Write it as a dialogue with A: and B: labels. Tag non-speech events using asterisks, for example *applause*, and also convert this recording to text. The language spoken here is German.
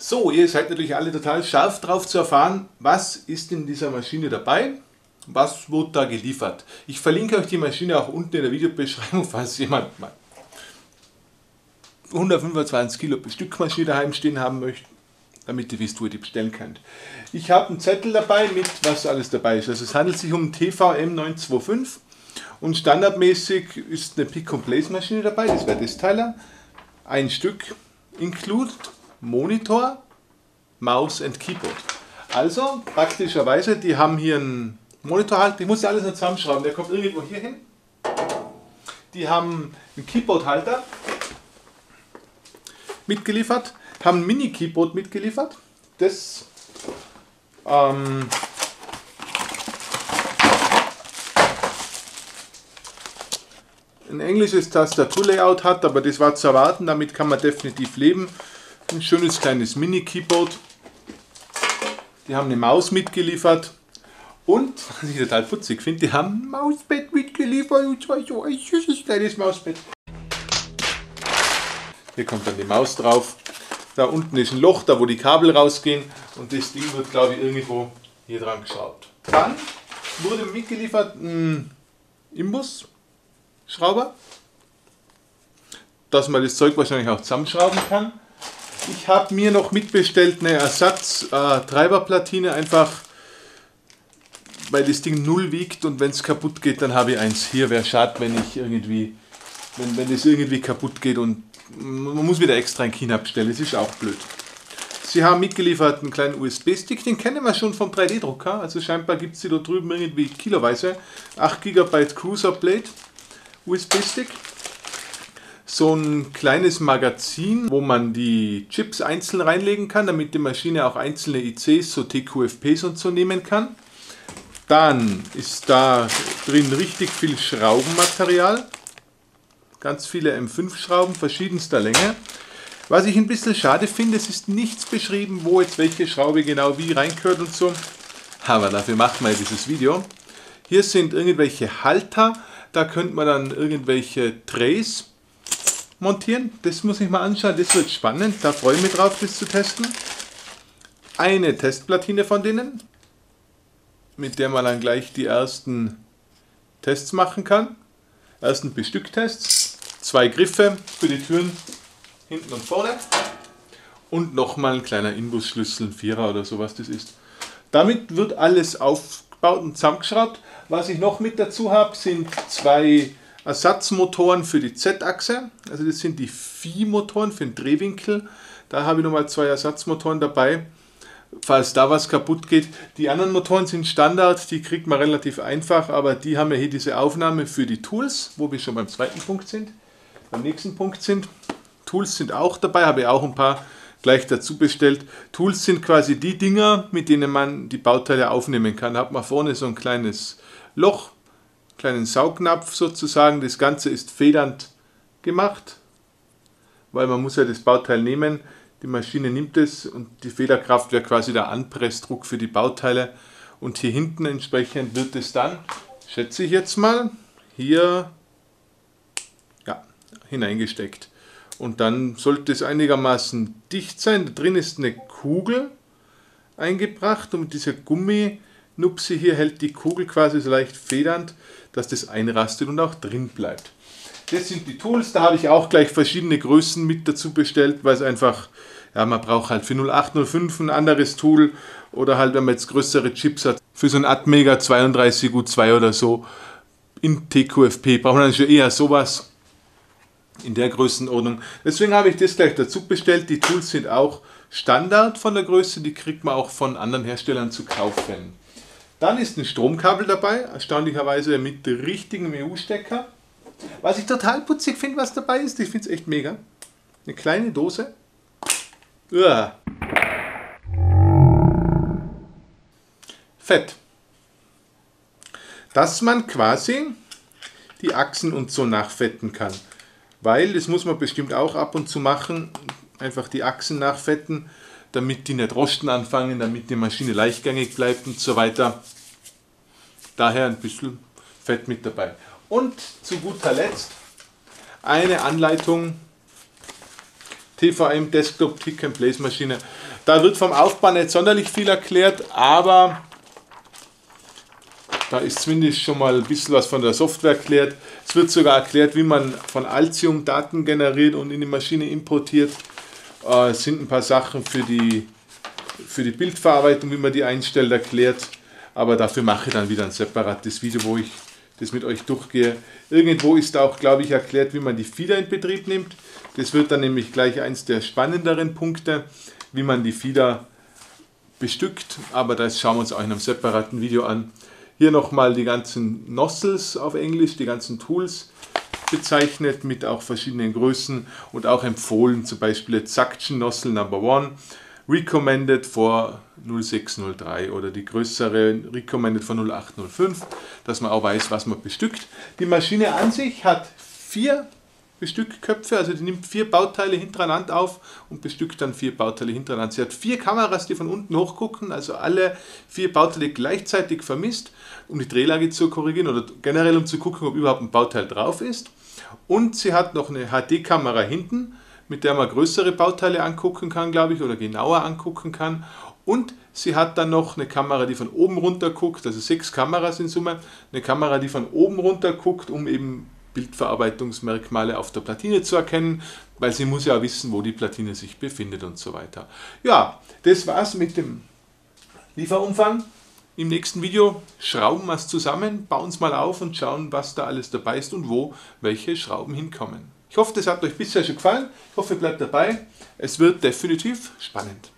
A: So, ihr seid natürlich alle total scharf drauf zu erfahren, was ist in dieser Maschine dabei, was wird da geliefert. Ich verlinke euch die Maschine auch unten in der Videobeschreibung, *laughs* falls jemand mal 125 Kilo Bestückmaschine daheim stehen haben möchte, damit ihr wisst, wo ihr die bestellen könnt. Ich habe einen Zettel dabei mit, was alles dabei ist. Also es handelt sich um TVM 925 und standardmäßig ist eine Pick-and-Place-Maschine dabei, das wäre das Teiler. Ein Stück, include Monitor, Maus und Keyboard. Also praktischerweise, die haben hier einen Monitor halt, ich muss ja alles noch zusammenschrauben, der kommt irgendwo hier hin. Die haben einen Keyboard-Halter mitgeliefert, haben ein Mini-Keyboard mitgeliefert. Das ähm, ein englisches Tastaturlayout hat, aber das war zu erwarten, damit kann man definitiv leben. Ein schönes kleines Mini-Keyboard. Die haben eine Maus mitgeliefert. Und, was ich total putzig finde, die haben ein Mausbett mitgeliefert. Und zwar so ein süßes kleines Mausbett. Hier kommt dann die Maus drauf. Da unten ist ein Loch, da wo die Kabel rausgehen. Und das Ding wird, glaube ich, irgendwo hier dran geschraubt. Dann wurde mitgeliefert ein Imbus-Schrauber, dass man das Zeug wahrscheinlich auch zusammenschrauben kann. Ich habe mir noch mitbestellt eine Ersatz-Treiberplatine, äh, einfach weil das Ding null wiegt und wenn es kaputt geht, dann habe ich eins. Hier wäre schade, wenn ich irgendwie, wenn, wenn das irgendwie kaputt geht und man muss wieder extra in China bestellen, das ist auch blöd. Sie haben mitgeliefert einen kleinen USB-Stick, den kennen wir schon vom 3D-Drucker, also scheinbar gibt es die da drüben irgendwie kiloweise. 8 GB Cruiser Blade USB-Stick so ein kleines Magazin, wo man die Chips einzeln reinlegen kann, damit die Maschine auch einzelne ICs, so TQFPs und so nehmen kann. Dann ist da drin richtig viel Schraubenmaterial. Ganz viele M5-Schrauben verschiedenster Länge. Was ich ein bisschen schade finde, es ist nichts beschrieben, wo jetzt welche Schraube genau wie reingehört und so. Aber dafür macht man ja dieses Video. Hier sind irgendwelche Halter, da könnte man dann irgendwelche Trays montieren. Das muss ich mal anschauen, das wird spannend. Da freue ich mich drauf, das zu testen. Eine Testplatine von denen, mit der man dann gleich die ersten Tests machen kann. Ersten Bestücktests. Zwei Griffe für die Türen hinten und vorne. Und nochmal ein kleiner Inbusschlüssel, ein Vierer oder sowas das ist. Damit wird alles aufgebaut und zusammengeschraubt. Was ich noch mit dazu habe, sind zwei Ersatzmotoren für die Z-Achse. Also das sind die Viehmotoren für den Drehwinkel. Da habe ich nochmal zwei Ersatzmotoren dabei, falls da was kaputt geht. Die anderen Motoren sind Standard, die kriegt man relativ einfach, aber die haben ja hier diese Aufnahme für die Tools, wo wir schon beim zweiten Punkt sind, beim nächsten Punkt sind. Tools sind auch dabei, habe ich auch ein paar gleich dazu bestellt. Tools sind quasi die Dinger, mit denen man die Bauteile aufnehmen kann. Da hat man vorne so ein kleines Loch, kleinen Saugnapf sozusagen. Das Ganze ist federnd gemacht, weil man muss ja das Bauteil nehmen. Die Maschine nimmt es und die Federkraft wäre quasi der Anpressdruck für die Bauteile. Und hier hinten entsprechend wird es dann, schätze ich jetzt mal, hier ja, hineingesteckt. Und dann sollte es einigermaßen dicht sein. Da drin ist eine Kugel eingebracht und mit dieser Gumminupse hier hält die Kugel quasi so leicht federnd dass das einrastet und auch drin bleibt. Das sind die Tools, da habe ich auch gleich verschiedene Größen mit dazu bestellt, weil es einfach, ja, man braucht halt für 0805 ein anderes Tool oder halt, wenn man jetzt größere Chips hat, für so ein Atmega 32U2 oder so in TQFP braucht man schon eher sowas in der Größenordnung. Deswegen habe ich das gleich dazu bestellt. Die Tools sind auch Standard von der Größe, die kriegt man auch von anderen Herstellern zu kaufen. Dann ist ein Stromkabel dabei, erstaunlicherweise mit richtigem EU-Stecker. Was ich total putzig finde, was dabei ist, ich finde es echt mega. Eine kleine Dose. Uah. Fett. Dass man quasi die Achsen und so nachfetten kann. Weil, das muss man bestimmt auch ab und zu machen, einfach die Achsen nachfetten damit die nicht rosten anfangen, damit die Maschine leichtgängig bleibt und so weiter. Daher ein bisschen Fett mit dabei. Und zu guter Letzt eine Anleitung, TVM Desktop Pick and Place Maschine. Da wird vom Aufbau nicht sonderlich viel erklärt, aber da ist zumindest schon mal ein bisschen was von der Software erklärt. Es wird sogar erklärt, wie man von Altium Daten generiert und in die Maschine importiert. Äh, sind ein paar Sachen für die, für die Bildverarbeitung, wie man die einstellt, erklärt. Aber dafür mache ich dann wieder ein separates Video, wo ich das mit euch durchgehe. Irgendwo ist auch, glaube ich, erklärt, wie man die Fieder in Betrieb nimmt. Das wird dann nämlich gleich eins der spannenderen Punkte, wie man die Fieder bestückt. Aber das schauen wir uns auch in einem separaten Video an. Hier nochmal die ganzen Nozzles auf Englisch, die ganzen Tools bezeichnet mit auch verschiedenen Größen und auch empfohlen, zum Beispiel Suction Nozzle Number One, recommended for 0603 oder die größere recommended for 0805, dass man auch weiß, was man bestückt. Die Maschine an sich hat vier Bestückköpfe, also die nimmt vier Bauteile hintereinander auf und bestückt dann vier Bauteile hintereinander. Sie hat vier Kameras, die von unten hochgucken, also alle vier Bauteile gleichzeitig vermisst, um die Drehlage zu korrigieren oder generell um zu gucken, ob überhaupt ein Bauteil drauf ist. Und sie hat noch eine HD-Kamera hinten, mit der man größere Bauteile angucken kann, glaube ich, oder genauer angucken kann. Und sie hat dann noch eine Kamera, die von oben runter guckt, also sechs Kameras in Summe, eine Kamera, die von oben runter guckt, um eben Bildverarbeitungsmerkmale auf der Platine zu erkennen, weil sie muss ja wissen, wo die Platine sich befindet und so weiter. Ja, das war's mit dem Lieferumfang. Im nächsten Video schrauben wir es zusammen, bauen es mal auf und schauen, was da alles dabei ist und wo welche Schrauben hinkommen. Ich hoffe, das hat euch bisher schon gefallen. Ich hoffe, ihr bleibt dabei. Es wird definitiv spannend.